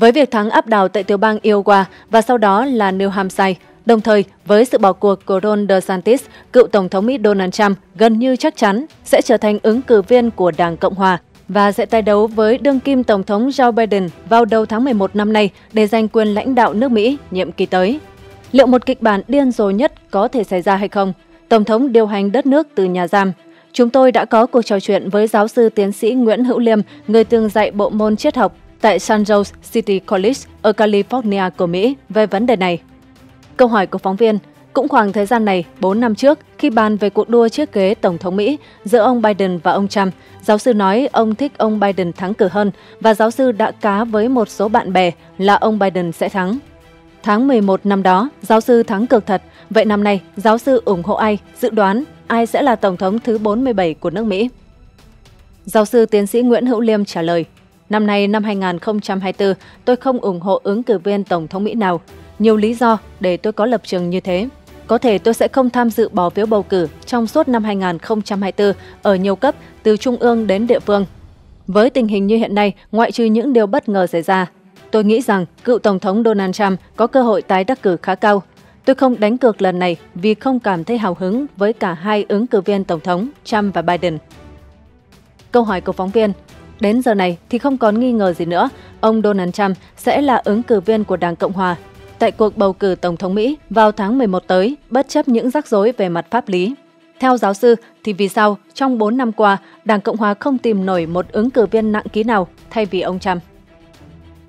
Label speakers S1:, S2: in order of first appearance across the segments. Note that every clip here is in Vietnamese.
S1: Với việc thắng áp đảo tại tiểu bang Iowa và sau đó là New Hampshire, đồng thời với sự bỏ cuộc của Ron DeSantis, cựu Tổng thống Mỹ Donald Trump gần như chắc chắn sẽ trở thành ứng cử viên của Đảng Cộng Hòa và sẽ tái đấu với đương kim Tổng thống Joe Biden vào đầu tháng 11 năm nay để giành quyền lãnh đạo nước Mỹ nhiệm kỳ tới. Liệu một kịch bản điên rồ nhất có thể xảy ra hay không? Tổng thống điều hành đất nước từ nhà giam. Chúng tôi đã có cuộc trò chuyện với giáo sư tiến sĩ Nguyễn Hữu Liêm, người từng dạy bộ môn triết học tại San Jose City College ở California của Mỹ về vấn đề này. Câu hỏi của phóng viên, cũng khoảng thời gian này, 4 năm trước, khi bàn về cuộc đua chiếc ghế Tổng thống Mỹ giữa ông Biden và ông Trump, giáo sư nói ông thích ông Biden thắng cử hơn và giáo sư đã cá với một số bạn bè là ông Biden sẽ thắng. Tháng 11 năm đó, giáo sư thắng cực thật. Vậy năm nay, giáo sư ủng hộ ai, dự đoán ai sẽ là Tổng thống thứ 47 của nước Mỹ? Giáo sư tiến sĩ Nguyễn Hữu Liêm trả lời, Năm nay, năm 2024, tôi không ủng hộ ứng cử viên Tổng thống Mỹ nào. Nhiều lý do để tôi có lập trường như thế. Có thể tôi sẽ không tham dự bỏ phiếu bầu cử trong suốt năm 2024 ở nhiều cấp từ trung ương đến địa phương. Với tình hình như hiện nay, ngoại trừ những điều bất ngờ xảy ra, tôi nghĩ rằng cựu Tổng thống Donald Trump có cơ hội tái đắc cử khá cao. Tôi không đánh cược lần này vì không cảm thấy hào hứng với cả hai ứng cử viên Tổng thống Trump và Biden. Câu hỏi của phóng viên Đến giờ này thì không còn nghi ngờ gì nữa, ông Donald Trump sẽ là ứng cử viên của Đảng Cộng Hòa tại cuộc bầu cử Tổng thống Mỹ vào tháng 11 tới, bất chấp những rắc rối về mặt pháp lý. Theo giáo sư, thì vì sao trong 4 năm qua, Đảng Cộng Hòa không tìm nổi một ứng cử viên nặng ký nào thay vì ông Trump?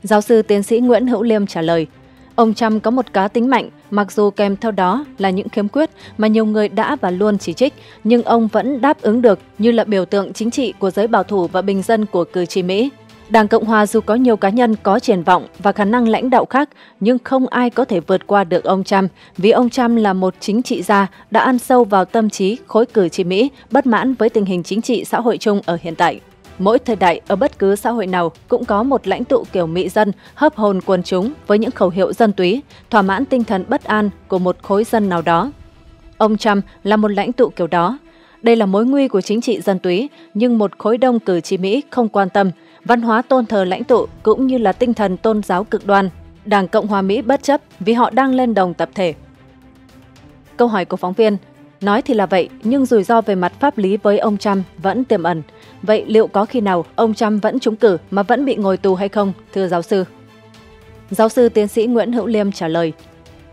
S1: Giáo sư tiến sĩ Nguyễn Hữu Liêm trả lời, ông Trump có một cá tính mạnh, mặc dù kèm theo đó là những khiếm khuyết mà nhiều người đã và luôn chỉ trích, nhưng ông vẫn đáp ứng được như là biểu tượng chính trị của giới bảo thủ và bình dân của cử tri Mỹ. Đảng Cộng Hòa dù có nhiều cá nhân có triển vọng và khả năng lãnh đạo khác, nhưng không ai có thể vượt qua được ông Trump, vì ông Trump là một chính trị gia đã ăn sâu vào tâm trí khối cử tri Mỹ bất mãn với tình hình chính trị xã hội chung ở hiện tại. Mỗi thời đại ở bất cứ xã hội nào cũng có một lãnh tụ kiểu mỹ dân hấp hồn quần chúng với những khẩu hiệu dân túy, thỏa mãn tinh thần bất an của một khối dân nào đó. Ông Trump là một lãnh tụ kiểu đó. Đây là mối nguy của chính trị dân túy, nhưng một khối đông cử tri Mỹ không quan tâm, văn hóa tôn thờ lãnh tụ cũng như là tinh thần tôn giáo cực đoan. Đảng Cộng hòa Mỹ bất chấp vì họ đang lên đồng tập thể. Câu hỏi của phóng viên Nói thì là vậy, nhưng rủi ro về mặt pháp lý với ông Trump vẫn tiềm ẩn. Vậy liệu có khi nào ông Trump vẫn trúng cử mà vẫn bị ngồi tù hay không, thưa giáo sư? Giáo sư tiến sĩ Nguyễn Hữu Liêm trả lời,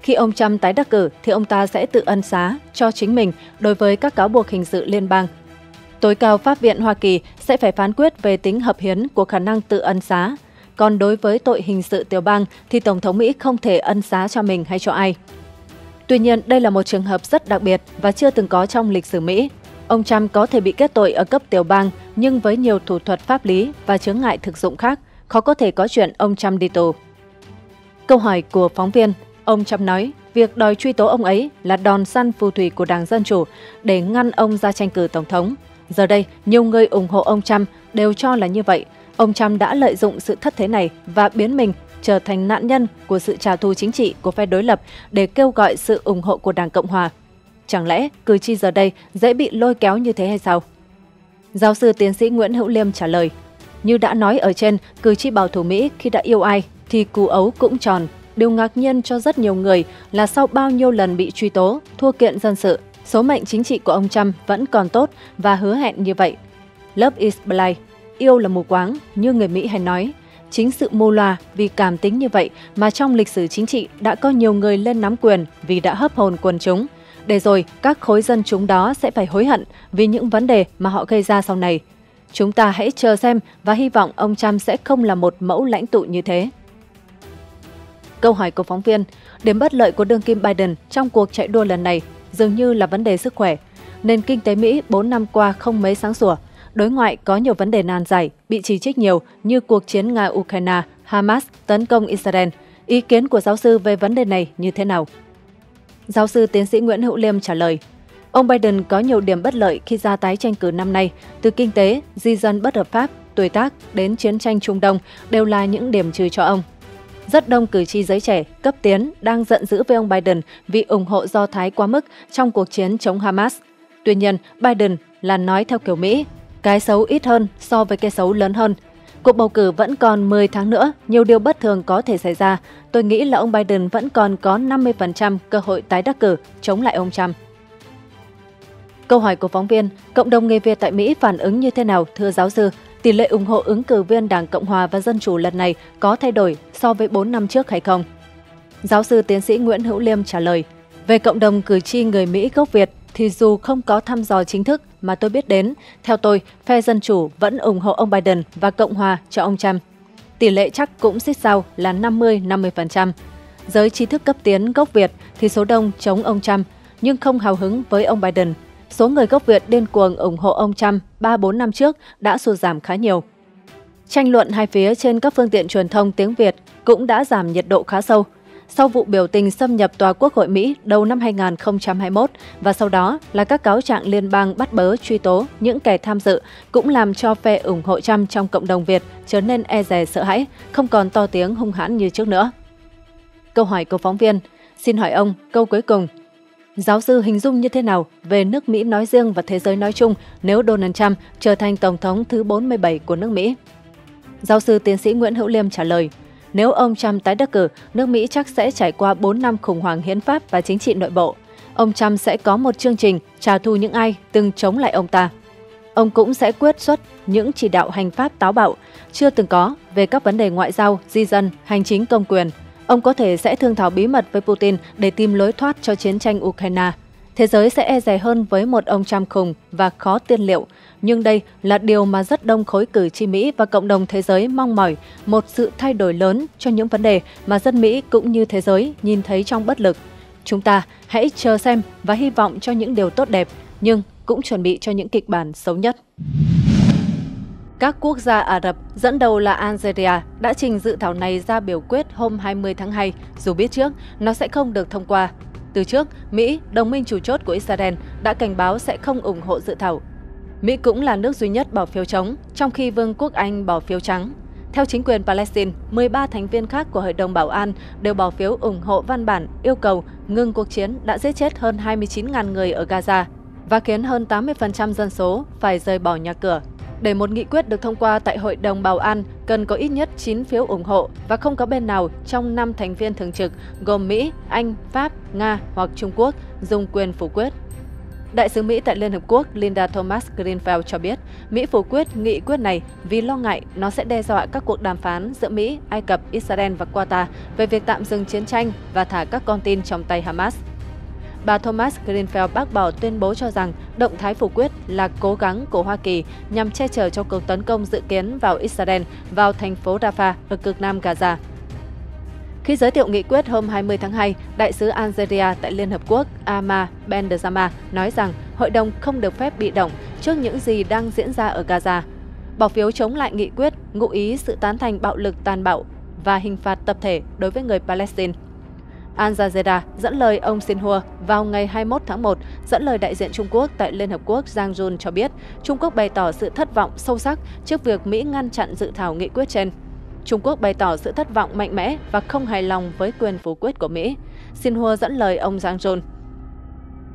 S1: khi ông Trump tái đắc cử thì ông ta sẽ tự ân xá cho chính mình đối với các cáo buộc hình sự liên bang. Tối cao Pháp viện Hoa Kỳ sẽ phải phán quyết về tính hợp hiến của khả năng tự ân xá. Còn đối với tội hình sự tiểu bang thì Tổng thống Mỹ không thể ân xá cho mình hay cho ai. Tuy nhiên, đây là một trường hợp rất đặc biệt và chưa từng có trong lịch sử Mỹ. Ông Trump có thể bị kết tội ở cấp tiểu bang, nhưng với nhiều thủ thuật pháp lý và chướng ngại thực dụng khác, khó có thể có chuyện ông Trump đi tù. Câu hỏi của phóng viên, ông Trump nói, việc đòi truy tố ông ấy là đòn săn phù thủy của Đảng Dân Chủ để ngăn ông ra tranh cử Tổng thống. Giờ đây, nhiều người ủng hộ ông Trump đều cho là như vậy. Ông Trump đã lợi dụng sự thất thế này và biến mình trở thành nạn nhân của sự trả thù chính trị của phe đối lập để kêu gọi sự ủng hộ của Đảng Cộng Hòa. Chẳng lẽ cử tri giờ đây dễ bị lôi kéo như thế hay sao? Giáo sư tiến sĩ Nguyễn Hữu Liêm trả lời, như đã nói ở trên, cử tri bảo thủ Mỹ khi đã yêu ai thì cú ấu cũng tròn. Điều ngạc nhiên cho rất nhiều người là sau bao nhiêu lần bị truy tố, thua kiện dân sự, số mệnh chính trị của ông Trump vẫn còn tốt và hứa hẹn như vậy. Love is blind, yêu là mù quáng, như người Mỹ hay nói. Chính sự mô loà vì cảm tính như vậy mà trong lịch sử chính trị đã có nhiều người lên nắm quyền vì đã hấp hồn quần chúng. Để rồi các khối dân chúng đó sẽ phải hối hận vì những vấn đề mà họ gây ra sau này. Chúng ta hãy chờ xem và hy vọng ông Trump sẽ không là một mẫu lãnh tụ như thế. Câu hỏi của phóng viên, điểm bất lợi của đương kim Biden trong cuộc chạy đua lần này dường như là vấn đề sức khỏe. Nền kinh tế Mỹ 4 năm qua không mấy sáng sủa, Đối ngoại có nhiều vấn đề nan giải, bị chỉ trích nhiều như cuộc chiến Nga-Ukraine, Hamas tấn công Israel. Ý kiến của giáo sư về vấn đề này như thế nào? Giáo sư tiến sĩ Nguyễn Hữu Liêm trả lời, Ông Biden có nhiều điểm bất lợi khi ra tái tranh cử năm nay, từ kinh tế, di dân bất hợp pháp, tuổi tác đến chiến tranh Trung Đông đều là những điểm trừ cho ông. Rất đông cử tri giới trẻ, cấp tiến đang giận dữ với ông Biden vì ủng hộ Do Thái quá mức trong cuộc chiến chống Hamas. Tuy nhiên, Biden là nói theo kiểu Mỹ, cái xấu ít hơn so với cái xấu lớn hơn. Cuộc bầu cử vẫn còn 10 tháng nữa, nhiều điều bất thường có thể xảy ra. Tôi nghĩ là ông Biden vẫn còn có 50% cơ hội tái đắc cử chống lại ông Trump. Câu hỏi của phóng viên, cộng đồng người Việt tại Mỹ phản ứng như thế nào, thưa giáo sư? Tỷ lệ ủng hộ ứng cử viên Đảng Cộng hòa và Dân chủ lần này có thay đổi so với 4 năm trước hay không? Giáo sư tiến sĩ Nguyễn Hữu Liêm trả lời, về cộng đồng cử tri người Mỹ gốc Việt thì dù không có thăm dò chính thức mà tôi biết đến, theo tôi, phe Dân Chủ vẫn ủng hộ ông Biden và Cộng Hòa cho ông Trump. Tỷ lệ chắc cũng xích sao là 50-50%. Giới trí thức cấp tiến gốc Việt thì số đông chống ông Trump, nhưng không hào hứng với ông Biden. Số người gốc Việt điên cuồng ủng hộ ông Trump 3-4 năm trước đã sụt giảm khá nhiều. Tranh luận hai phía trên các phương tiện truyền thông tiếng Việt cũng đã giảm nhiệt độ khá sâu – sau vụ biểu tình xâm nhập tòa Quốc hội Mỹ đầu năm 2021 và sau đó là các cáo trạng liên bang bắt bớ truy tố những kẻ tham dự cũng làm cho phe ủng hộ Trump trong cộng đồng Việt trở nên e dè sợ hãi, không còn to tiếng hung hãn như trước nữa. Câu hỏi của phóng viên, xin hỏi ông câu cuối cùng. Giáo sư hình dung như thế nào về nước Mỹ nói riêng và thế giới nói chung nếu Donald Trump trở thành Tổng thống thứ 47 của nước Mỹ? Giáo sư tiến sĩ Nguyễn Hữu Liêm trả lời, nếu ông Trump tái đắc cử, nước Mỹ chắc sẽ trải qua 4 năm khủng hoảng hiến pháp và chính trị nội bộ. Ông Trump sẽ có một chương trình trả thù những ai từng chống lại ông ta. Ông cũng sẽ quyết xuất những chỉ đạo hành pháp táo bạo chưa từng có về các vấn đề ngoại giao, di dân, hành chính công quyền. Ông có thể sẽ thương thảo bí mật với Putin để tìm lối thoát cho chiến tranh Ukraine. Thế giới sẽ e dè hơn với một ông Trump khùng và khó tiên liệu, nhưng đây là điều mà rất đông khối cử tri Mỹ và cộng đồng thế giới mong mỏi, một sự thay đổi lớn cho những vấn đề mà dân Mỹ cũng như thế giới nhìn thấy trong bất lực. Chúng ta hãy chờ xem và hy vọng cho những điều tốt đẹp, nhưng cũng chuẩn bị cho những kịch bản xấu nhất. Các quốc gia Ả Rập, dẫn đầu là Algeria, đã trình dự thảo này ra biểu quyết hôm 20 tháng 2, dù biết trước nó sẽ không được thông qua. Từ trước, Mỹ, đồng minh chủ chốt của Israel, đã cảnh báo sẽ không ủng hộ dự thảo Mỹ cũng là nước duy nhất bỏ phiếu chống, trong khi Vương quốc Anh bỏ phiếu trắng. Theo chính quyền Palestine, 13 thành viên khác của Hội đồng Bảo an đều bỏ phiếu ủng hộ văn bản yêu cầu ngừng cuộc chiến đã giết chết hơn 29.000 người ở Gaza và khiến hơn 80% dân số phải rời bỏ nhà cửa. Để một nghị quyết được thông qua tại Hội đồng Bảo an, cần có ít nhất 9 phiếu ủng hộ và không có bên nào trong 5 thành viên thường trực gồm Mỹ, Anh, Pháp, Nga hoặc Trung Quốc dùng quyền phủ quyết. Đại sứ Mỹ tại Liên Hợp Quốc Linda Thomas Greenfield cho biết, Mỹ phủ quyết nghị quyết này vì lo ngại nó sẽ đe dọa các cuộc đàm phán giữa Mỹ, Ai Cập, Israel và Qatar về việc tạm dừng chiến tranh và thả các con tin trong tay Hamas. Bà Thomas Greenfield bác bỏ tuyên bố cho rằng động thái phủ quyết là cố gắng của Hoa Kỳ nhằm che chở cho cuộc tấn công dự kiến vào Israel vào thành phố Rafah ở cực nam Gaza. Khi giới thiệu nghị quyết hôm 20 tháng 2, đại sứ Algeria tại Liên Hợp Quốc Ama Bendezama nói rằng hội đồng không được phép bị động trước những gì đang diễn ra ở Gaza. Bỏ phiếu chống lại nghị quyết ngụ ý sự tán thành bạo lực tàn bạo và hình phạt tập thể đối với người Palestine. Al Jazeera dẫn lời ông Xinhua vào ngày 21 tháng 1, dẫn lời đại diện Trung Quốc tại Liên Hợp Quốc Giang Jun cho biết Trung Quốc bày tỏ sự thất vọng sâu sắc trước việc Mỹ ngăn chặn dự thảo nghị quyết trên. Trung Quốc bày tỏ sự thất vọng mạnh mẽ và không hài lòng với quyền phủ quyết của Mỹ. Xinhua dẫn lời ông Giang Jun.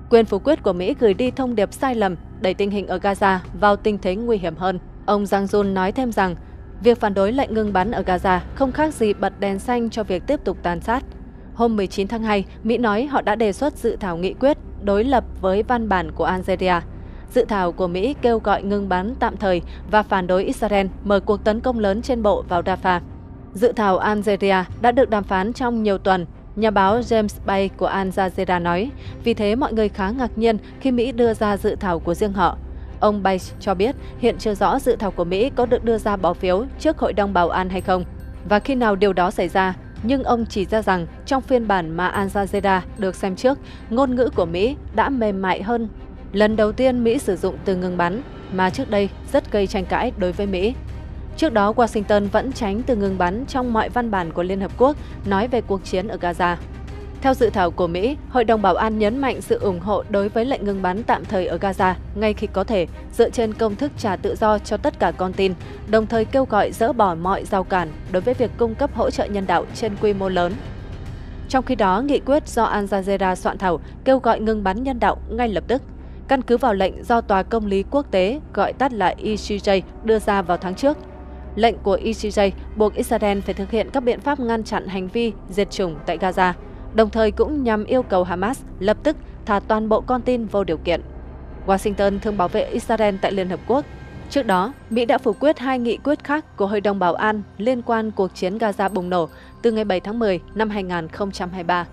S1: Quyền phủ quyết của Mỹ gửi đi thông điệp sai lầm, đẩy tình hình ở Gaza vào tình thế nguy hiểm hơn. Ông Giang Jun nói thêm rằng, việc phản đối lệnh ngừng bắn ở Gaza không khác gì bật đèn xanh cho việc tiếp tục tàn sát. Hôm 19 tháng 2, Mỹ nói họ đã đề xuất dự thảo nghị quyết đối lập với văn bản của Algeria. Dự thảo của Mỹ kêu gọi ngừng bắn tạm thời và phản đối Israel mở cuộc tấn công lớn trên bộ vào Rafah. Dự thảo Algeria đã được đàm phán trong nhiều tuần, nhà báo James Bay của Al Jazeera nói, vì thế mọi người khá ngạc nhiên khi Mỹ đưa ra dự thảo của riêng họ. Ông Bay cho biết hiện chưa rõ dự thảo của Mỹ có được đưa ra bỏ phiếu trước Hội đồng Bảo an hay không, và khi nào điều đó xảy ra, nhưng ông chỉ ra rằng trong phiên bản mà Al Jazeera được xem trước, ngôn ngữ của Mỹ đã mềm mại hơn Lần đầu tiên Mỹ sử dụng từ ngừng bắn mà trước đây rất gây tranh cãi đối với Mỹ. Trước đó, Washington vẫn tránh từ ngừng bắn trong mọi văn bản của Liên Hợp Quốc nói về cuộc chiến ở Gaza. Theo dự thảo của Mỹ, Hội đồng Bảo an nhấn mạnh sự ủng hộ đối với lệnh ngừng bắn tạm thời ở Gaza ngay khi có thể, dựa trên công thức trả tự do cho tất cả con tin, đồng thời kêu gọi dỡ bỏ mọi rào cản đối với việc cung cấp hỗ trợ nhân đạo trên quy mô lớn. Trong khi đó, nghị quyết do Al Jazeera soạn thảo kêu gọi ngừng bắn nhân đạo ngay lập tức căn cứ vào lệnh do Tòa Công lý Quốc tế, gọi tắt là ECJ, đưa ra vào tháng trước. lệnh của ECJ buộc Israel phải thực hiện các biện pháp ngăn chặn hành vi diệt chủng tại Gaza, đồng thời cũng nhằm yêu cầu Hamas lập tức thả toàn bộ con tin vô điều kiện. Washington thường bảo vệ Israel tại Liên Hợp Quốc. Trước đó, Mỹ đã phủ quyết hai nghị quyết khác của Hội đồng Bảo an liên quan cuộc chiến Gaza bùng nổ từ ngày 7 tháng 10 năm 2023.